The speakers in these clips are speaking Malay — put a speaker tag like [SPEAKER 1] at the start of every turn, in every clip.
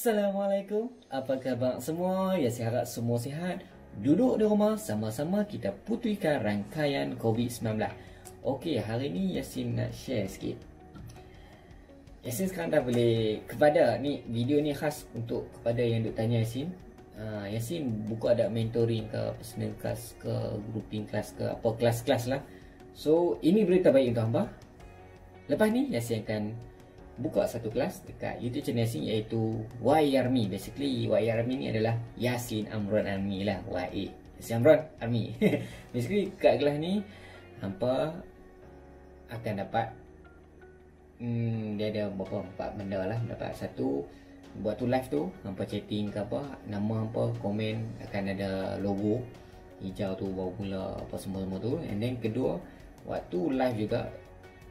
[SPEAKER 1] Assalamualaikum. Apa khabar semua? Ya saya harap semua sihat. Duduk di rumah sama-sama kita putihkan rangkaian COVID-19 Okey, hari ni Yasin nak share sikit. Yasin sekarang dah boleh Kepada ni, video ni khas untuk kepada yang duk tanya Yasin. Uh, Yasin buka ada mentoring ke personal class ke grouping class ke apa kelas-kelas lah. So, ini berita baik untuk hamba. Lepas ni Yasin akan buka satu kelas dekat YouTube channel Yasin iaitu Y Army. Basically Y Army ni adalah Yasin Amron Army lah. Y Yasin Amron Army. Basically kat kelas ni hampa akan dapat hmm, dia ada beberapa empat benda lah. Dapat satu buat tu live tu hampa chatting ke apa nama hampa komen akan ada logo hijau tu baru mula apa semua-semua tu and then kedua waktu live juga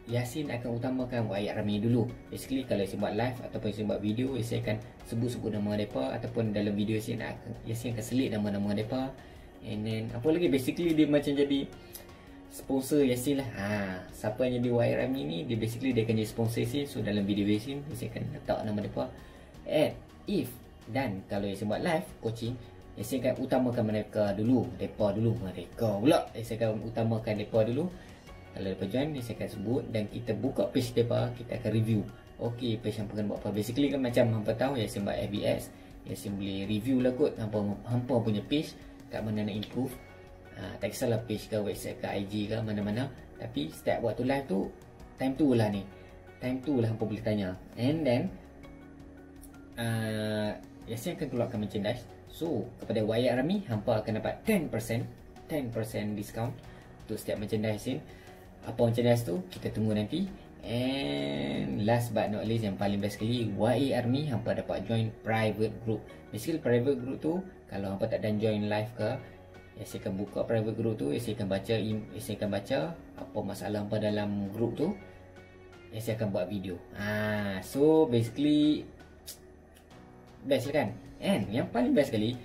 [SPEAKER 1] Yasin akan utamakan ayat rami dulu. Basically kalau Yasin buat live ataupun Yasin buat video Yasin akan sebut-sebut nama mereka Ataupun dalam video Yasin akan, Yasin akan selit nama-nama mereka. And then apa lagi? Basically dia macam jadi Sponsor Yasin lah. Ha, Siapa yang jadi rami ni Dia basically dia akan jadi sponsor Yasin. So dalam video Yasin Yasin akan letak nama mereka. And if Dan kalau Yasin buat live coaching Yasin akan utamakan mereka dulu Mereka dulu Mereka pula. Yasin akan utamakan mereka dulu kalau mereka join ni saya akan sebut dan kita buka page mereka kita akan review. Ok page yang pengen buat apa? Basically kan macam hampa tahu ya saya buat FBS ya saya boleh review lah kot. Hampa, hampa punya page kat mana nak improve. Ha, tak kisahlah page ke website ke IG ke mana-mana. Tapi setiap waktu live tu time tu lah ni. Time tu lah hampa boleh tanya. And then uh, ya saya akan keluarkan merchandise. So kepada Wyatt Army hampa akan dapat 10% 10% discount untuk setiap merchandise ni apa merchandise tu kita tunggu nanti. And last but not least yang paling best sekali YA Army hampa dapat join private group. Basically private group tu kalau hampa tak dan join live ke ya saya akan buka private group tu ya saya akan baca ya saya akan baca apa masalah hampa dalam group tu ya saya akan buat video. Ah so basically best lah kan? And yang paling best sekali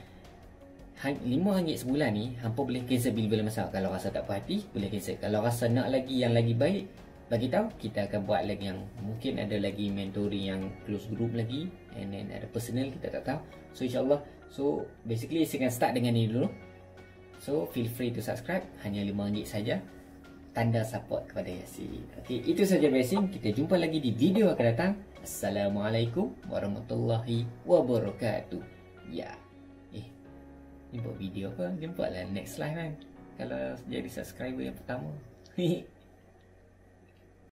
[SPEAKER 1] RM5 sebulan ni hampa boleh cancel bila-bila masa kalau rasa tak puas hati boleh cancel. Kalau rasa nak lagi yang lagi baik bagi tahu kita akan buat lagi yang mungkin ada lagi mentoring yang close group lagi and then ada personal kita tak tahu. So insyaallah. So basically saya akan start dengan ni dulu. So feel free to subscribe. Hanya RM5 saja. Tanda support kepada Yasin okay, itu saja Yasin kita jumpa lagi di video akan datang. Assalamualaikum warahmatullahi wabarakatuh. Ya. yeah. Ni buat video apa? Jemput lah next live kan. Kalau jadi subscriber yang pertama